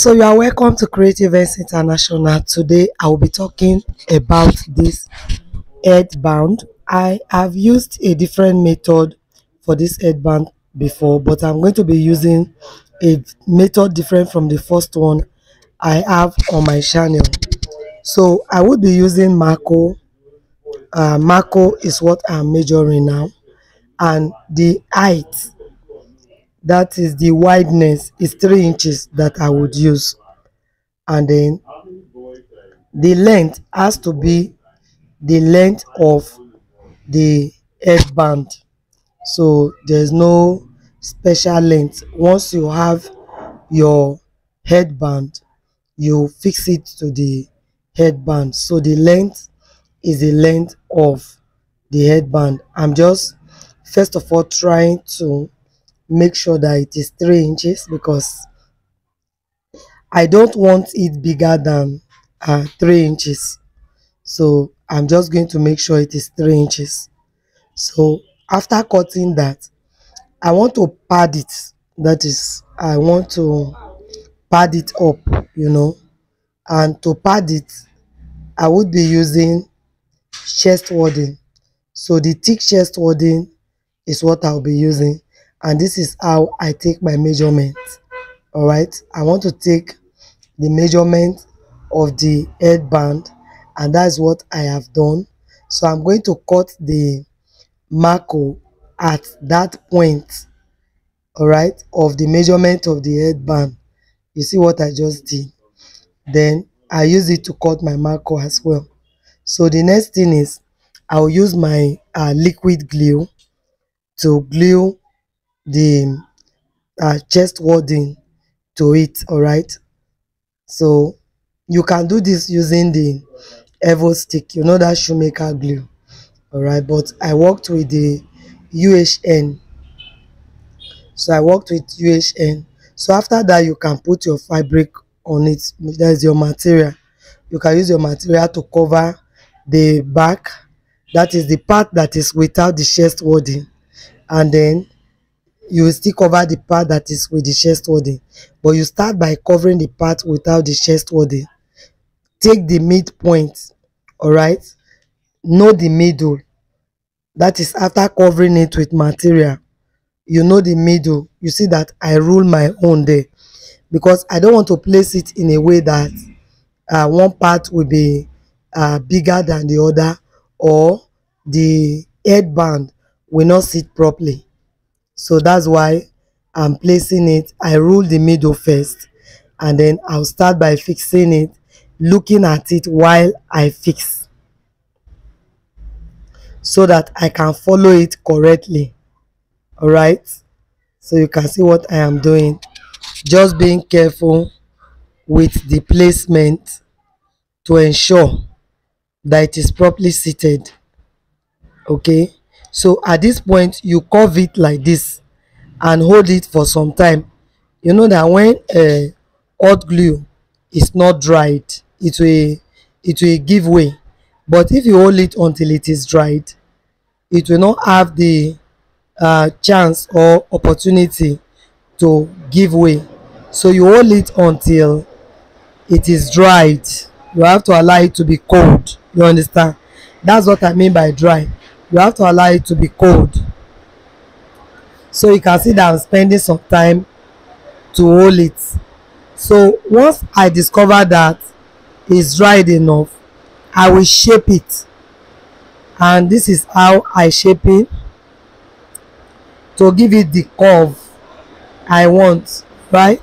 So you are welcome to Creative Hands International. Today I will be talking about this headband. I have used a different method for this headband before, but I'm going to be using a method different from the first one I have on my channel. So I will be using Mako. Uh, Mako is what I'm measuring now, and the height that is the wideness is three inches that I would use. And then the length has to be the length of the headband so there's no special length. Once you have your headband you fix it to the headband so the length is the length of the headband i'm just first of all trying to make sure that it is three inches because I don't want it bigger than uh, three inches. So I'm just going to make sure it is three inches. So after cutting that I want to pad it. That is I want to pad it up you know. And to pad it I would be using chest wadding so the thick chest wadding is what I'll be using and this is how I take my measurement. All right I want to take the measurement of the headband and that's what I have done. So I'm going to cut the mako at that point all right of the measurement of the headband. You see what I just did? Then I use it to cut my mako as well. So the next thing is I'll use my uh, liquid glue to glue the uh, chest wadding to it all right so you can do this using the evo stick. You know that shoemaker glue all right but i worked with the uhn so i worked with uhn so after that you can put your fabric on it. That is your material. You can use your material to cover the back. That is the part that is without the chest wadding and then you will still cover the part that is with the chest wadding but you start by covering the part without the chest wadding take the midpoint all right know the middle. That is after covering it with material. You know the middle. You see that i rule my own there. Because i don't want to place it in a way that uh, one part will be uh, bigger than the other or the headband will not sit properly so that's why i'm placing it i rule the middle first and then i'll start by fixing it looking at it while i fix so that i can follow it correctly. All right? So you can see what i am doing. Just being careful with the placement to ensure that it is properly seated. Okay so at this point you curve it like this and hold it for some time. You know that when uh, hot glue is not dried it will it will give way. But if you hold it until it is dried it will not have the uh, chance or opportunity to give way. So you hold it until it is dried. You have to allow it to be cold. You understand? That's what i mean by dry you have to allow it to be cold. So you can see that i'm spending some time to hold it. So once i discover that it's dried enough i will shape it. And this is how i shape it. To give it the curve i want right?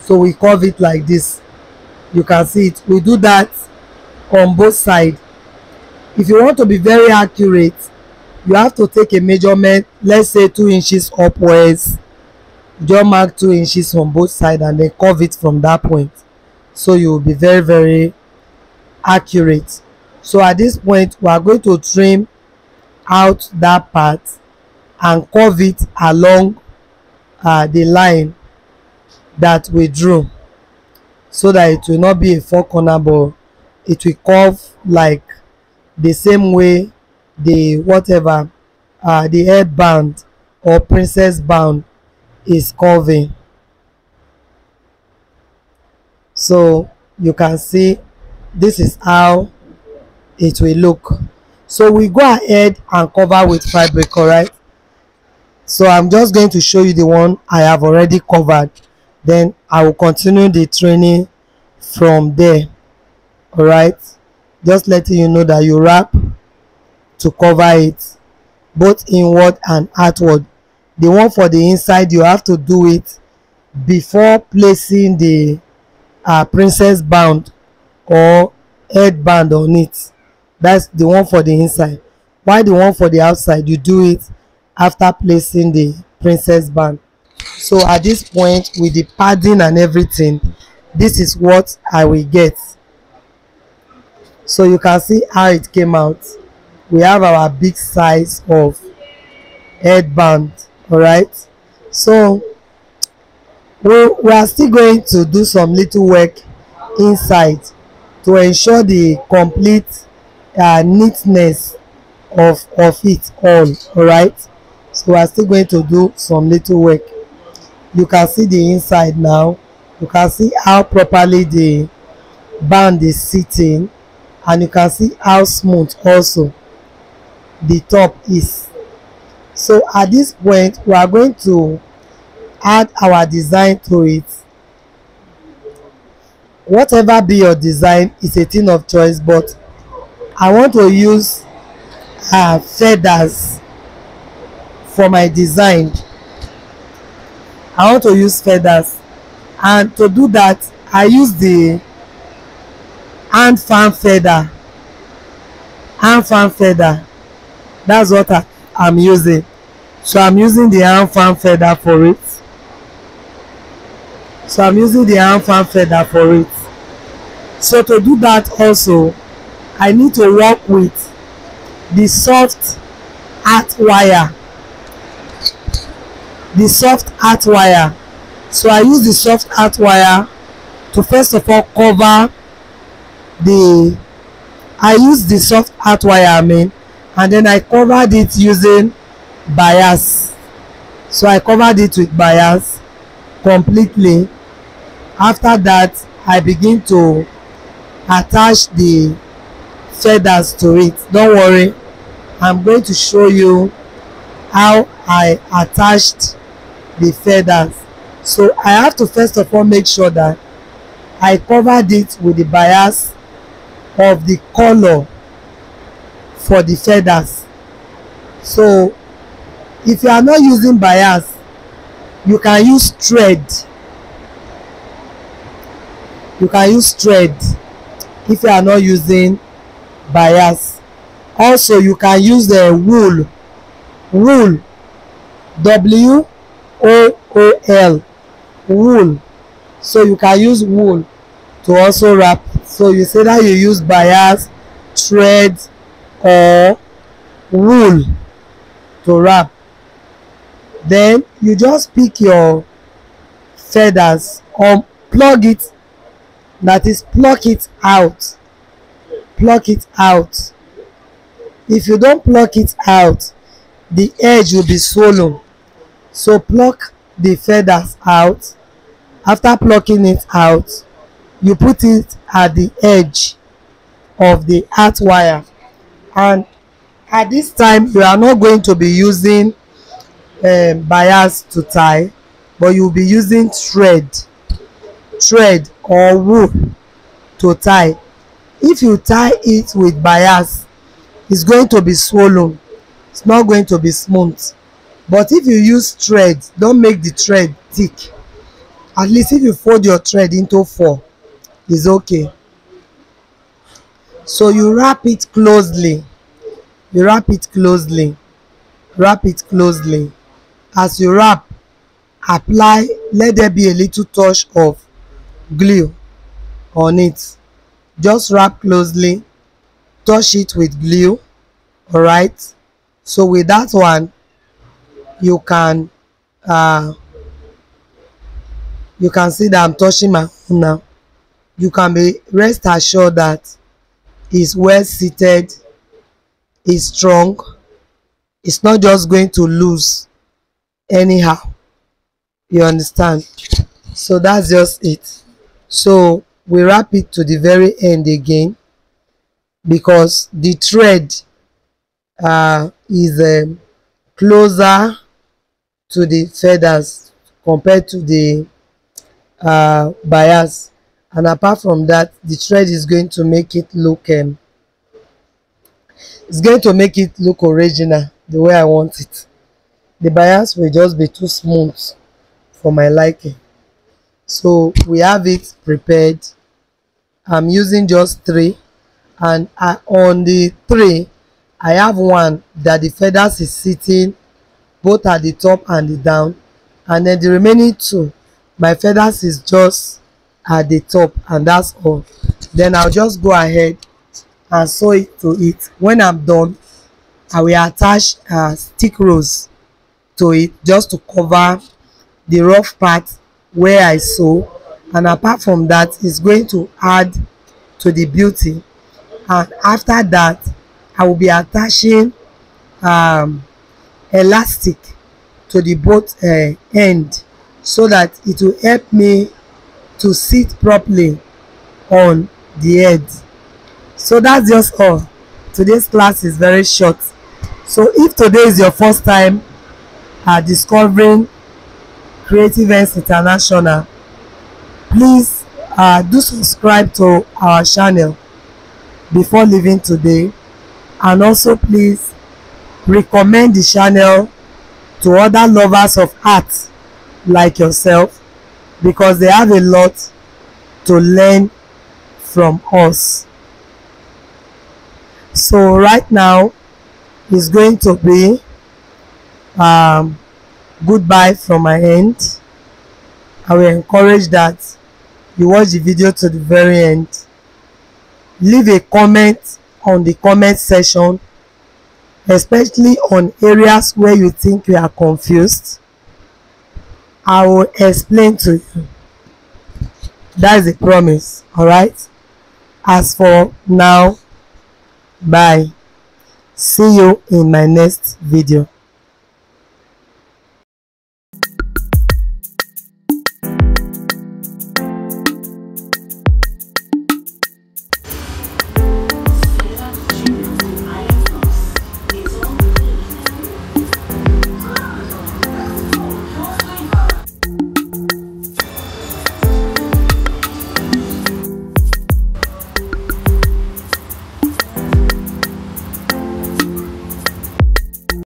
So we curve it like this. You can see it. We do that on both sides if you want to be very accurate you have to take a measurement let's say two inches upwards. Just mark two inches on both sides and then curve it from that point. So you will be very very accurate. So at this point we are going to trim out that part and curve it along uh, the line that we drew. So that it will not be a four corner but it will curve like the same way the whatever uh, the headband or princess band is curving. So you can see this is how it will look. So we go ahead and cover with fabric alright? So i'm just going to show you the one i have already covered. Then i will continue the training from there alright just letting you know that you wrap to cover it both inward and outward. The one for the inside you have to do it before placing the uh, princess band or headband on it. That's the one for the inside. While the one for the outside? You do it after placing the princess band so at this point with the padding and everything this is what i will get so you can see how it came out. We have our big size of headband all right? So we, we are still going to do some little work inside to ensure the complete uh, neatness of of it all all right? So we are still going to do some little work. You can see the inside now. You can see how properly the band is sitting and you can see how smooth also the top is. So at this point we are going to add our design to it. Whatever be your design is a thing of choice but i want to use uh, feathers for my design. I want to use feathers. And to do that i use the hand fan feather. Hand fan feather. That's what I, i'm using. So i'm using the hand fan feather for it. So i'm using the hand fan feather for it. So to do that also i need to work with the soft heart wire. The soft heart wire. So i use the soft heart wire to first of all cover the i use the soft heart wire i mean and then i covered it using bias. So i covered it with bias completely. After that i begin to attach the feathers to it. Don't worry i'm going to show you how i attached the feathers. So i have to first of all make sure that i covered it with the bias of the color for the feathers. So if you are not using bias you can use thread. You can use thread if you are not using bias. Also you can use the wool. Wool. W o o l. Wool. So you can use wool to also wrap so you say that you use bias thread or wool to wrap then you just pick your feathers or plug it that is pluck it out. Pluck it out. If you don't pluck it out the edge will be swollen. So pluck the feathers out. After plucking it out you put it at the edge of the heart wire. And at this time you are not going to be using um, bias to tie but you will be using thread thread or wool to tie. If you tie it with bias it's going to be swollen. It's not going to be smooth. But if you use thread don't make the thread thick. At least if you fold your thread into four it's okay. So you wrap it closely. You wrap it closely. Wrap it closely. As you wrap apply let there be a little touch of glue on it. Just wrap closely. Touch it with glue alright? So with that one you can uh, you can see that i'm touching my now you can be rest assured that it's well seated it's strong it's not just going to lose anyhow. You understand? So that's just it. So we wrap it to the very end again because the thread uh, is um, closer to the feathers compared to the uh, bias and apart from that the thread is going to make it look um, it's going to make it look original the way I want it. The bias will just be too smooth for my liking. So we have it prepared. I'm using just three. And I, on the three I have one that the feathers is sitting both at the top and the down. And then the remaining two my feathers is just at the top and that's all. Then I'll just go ahead and sew it to it. When I'm done I will attach uh, stick rows to it just to cover the rough part where I sew. And apart from that it's going to add to the beauty. And after that I will be attaching um, elastic to the both uh, end so that it will help me to sit properly on the head. So that's just all. Today's class is very short. So if today is your first time uh, discovering creative hands international please uh, do subscribe to our channel before leaving today. And also please recommend the channel to other lovers of art like yourself because they have a lot to learn from us. So right now is going to be um, goodbye from my end. I will encourage that you watch the video to the very end. Leave a comment on the comment section especially on areas where you think you are confused i will explain to you. That is a promise all right as for now bye. See you in my next video